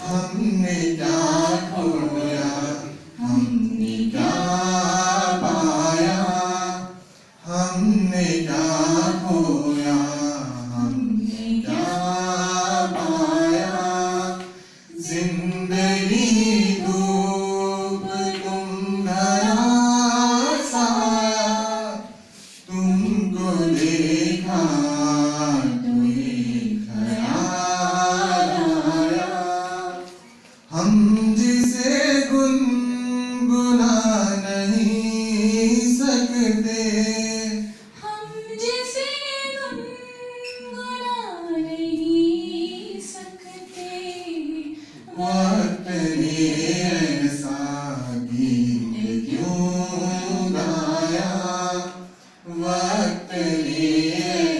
हमने क्या खोया? हमने क्या पाया? हमने क्या खोया? जिसे गुनगुना नहीं सकते। वक्त ऐसा गीत क्यों गाया? वक्त लिए